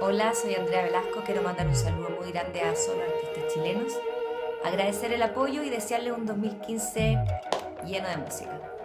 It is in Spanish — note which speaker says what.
Speaker 1: Hola, soy Andrea Velasco. Quiero mandar un saludo muy grande a Solo Artistas Chilenos, agradecer el apoyo y desearles un 2015 lleno de música.